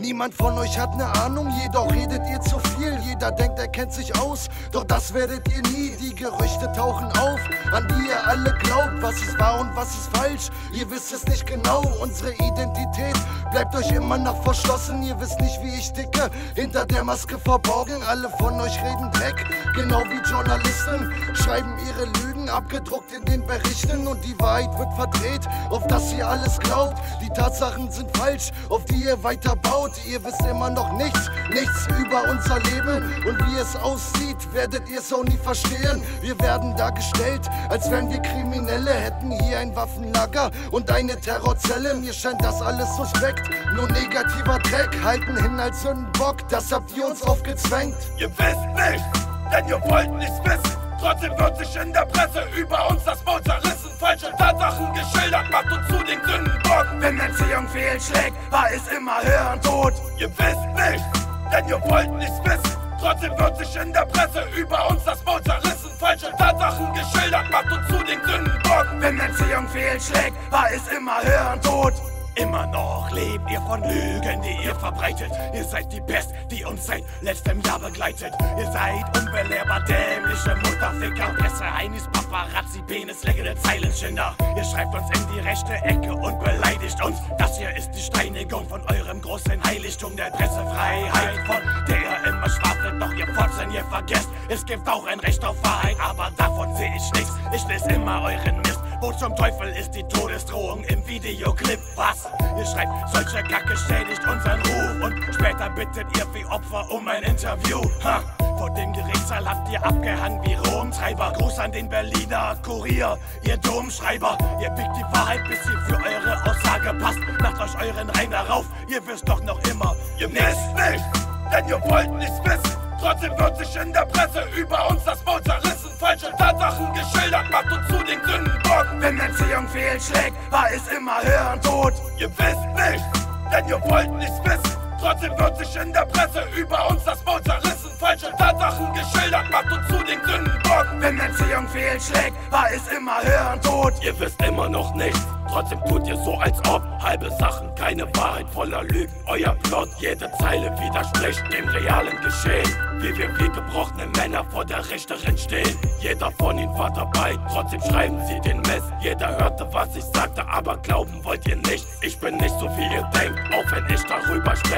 Niemand von euch hat ne Ahnung, jedoch redet ihr zu viel. Jeder denkt, er kennt sich aus, doch das werdet ihr nie. Die Gerüchte tauchen auf, an die ihr alle glaubt. Was ist wahr und was ist falsch? Ihr wisst es nicht genau. Unsere Identität bleibt euch immer noch verschlossen. Ihr wisst nicht, wie ich ticke, hinter der Maske verborgen. Alle von euch reden Dreck, genau wie Journalisten. Schreiben ihre Lügen abgedruckt in den Berichten und die Wahrheit wird verdreht, auf das ihr alles glaubt. Die Tatsachen sind falsch, auf die ihr weiter baut. Ihr wisst immer noch nichts, nichts über unser Leben und wie es aussieht, werdet ihr es auch nie verstehen. Wir werden dargestellt, als wären wir Kriminelle, hätten hier ein Waffenlager und eine Terrorzelle. Mir scheint das alles suspekt, nur negativer Dreck, halten hin als Sündenbock, das habt ihr uns aufgezwängt. Ihr wisst nichts, denn ihr wollt nichts wissen. Trotzdem wird sich in der Presse über uns das Maul zerrissen. Falsche Tatsachen geschildert, macht uns zu den Sündenbock. Wenn Erziehung fehlschlägt, war es immer Hirntod. Ihr wisst nichts, denn ihr wollt nichts wissen. Trotzdem wird sich in der Presse über uns das Maul zerrissen. Falsche Tatsachen geschildert, macht uns zu den Sündenbock. Wenn Erziehung fehlschlägt, war es immer Hirntod. Immer noch lebt ihr von Lügen, die ihr verbreitet. Ihr seid die Best, die uns seit letztem Jahr begleitet. Ihr seid unbelehrbar dämliche Mutterficker. Presse, Heinis, Paparazzi, Penis, leckere Zeilenschinder. Ihr schreibt uns in die rechte Ecke und beleidigt uns. Das hier ist die Steinigung von eurem großen Heiligtum der Pressefreiheit, von der ihr immer schwafelt. Doch ihr Fotzen, ihr vergesst, es gibt auch ein Recht auf Wahrheit. Aber davon sehe ich nichts. Ich lese immer euren Mist. Wo zum Teufel ist die Todesdrohung im Videoclip? Was? Ihr schreibt, solche Kacke schädigt unseren Ruf und später bittet ihr wie Opfer um ein Interview. Ha! Vor dem Gerichtssaal habt ihr abgehangen wie Romtreiber. Gruß an den Berliner Kurier, ihr Domschreiber. Ihr biegt die Wahrheit, bis sie für eure Aussage passt. Macht euch euren Reim darauf, ihr wisst doch noch immer, ihr wisst nichts, denn ihr wollt nichts wissen. Trotzdem wird sich in der Presse über uns das Maul zerrissen. Falsche Tatsachen geschildert, macht uns zu den Sündenbock. Wenn Erziehung fehlschlägt, war es immer Hirntod. Ihr wisst nichts, denn ihr wollt nichts wissen. Trotzdem wird sich in der Presse über uns das Maul zerrissen. Falsche Tatsachen geschildert, macht uns zu den Sündenbock. Wenn Erziehung fehlschlägt, war es immer Hirntod. Ihr wisst immer noch nichts, trotzdem tut ihr so, als ob. Halbe Sachen, keine Wahrheit, voller Lügen. Euer Plot, jede Zeile widerspricht dem realen Geschehen. Wie wir wie gebrochene Männer vor der Richterin stehen. Jeder von ihnen war dabei, trotzdem schreiben sie den Mist. Jeder hörte, was ich sagte, aber glauben wollt ihr nicht. Ich bin nicht so, wie ihr denkt,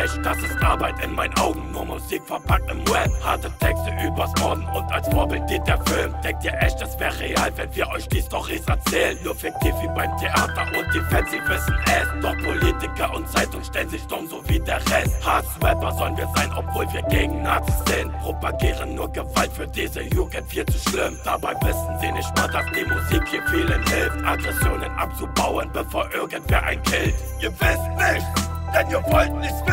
spreche. Das ist Arbeit in meinen Augen, nur Musik verpackt im Web. Harte Texte übers Morden und als Vorbild dient der Film. Denkt ihr echt, es wäre real, wenn wir euch die Storys erzählen? Nur fiktiv wie beim Theater und die Fans, sie wissen es. Doch Politiker und Zeitung stellen sich dumm, so wie der Rest. Hassrapper sollen wir sein, obwohl wir gegen Nazis sind. Propagieren nur Gewalt für diese Jugend viel zu schlimm. Dabei wissen sie nicht mal, dass die Musik hier vielen hilft, Aggressionen abzubauen, bevor irgendwer ein killt. Ihr wisst nichts, denn ihr wollt nichts wissen.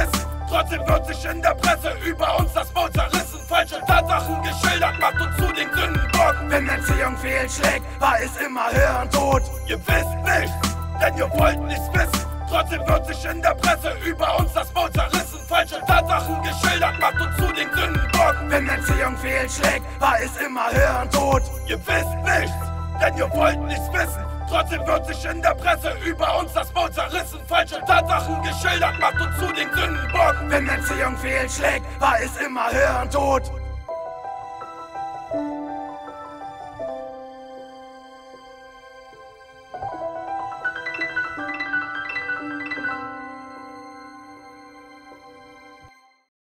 Trotzdem wird sich in der Presse über uns das Maul zerrissen. Falsche Tatsachen geschildert, macht uns zu den Sündenbock. Wenn Erziehung fehlschlägt, war es immer Hirntod. Ihr wisst nichts, denn ihr wollt nichts wissen. Trotzdem wird sich in der Presse über uns das Maul zerrissen. Falsche Tatsachen geschildert, macht uns zu den Sündenbock. Wenn Erziehung fehlschlägt, war es immer Hirntod. Ihr wisst nichts, denn ihr wollt nichts wissen. Trotzdem wird sich in der Presse über uns das Maul zerrissen. Falsche Tatsachen geschildert, macht uns zu den Sündenbock. Wenn Erziehung fehlschlägt, war es immer Hirntod.